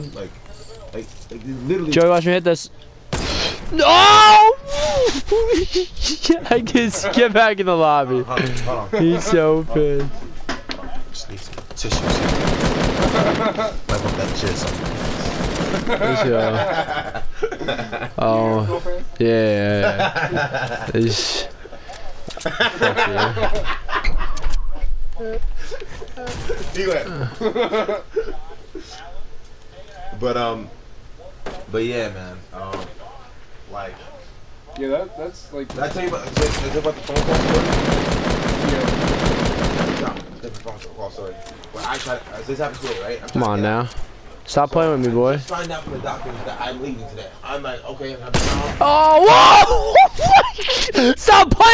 like, like, like literally. Joey, watch me hit this. No! I can get back in the lobby. Hold on, hold on. He's so pissed. Just need some tissues. Wipe up that jizz. Let's uh, go. Oh, yeah, yeah, yeah. Fuck yeah. Anyway. But um, but yeah, man. Um, like, Yeah, that, that's like. did I tell you about, did I tell you about the phone call story? Yeah. No, different phone call story. Well, I tried. Uh, this happened today, right? I'm Come on to now. Stop playing with me, boy. Just find out from the doctors that I'm leaving today. I'm like, okay, I'm Oh, whoa! Stop playing with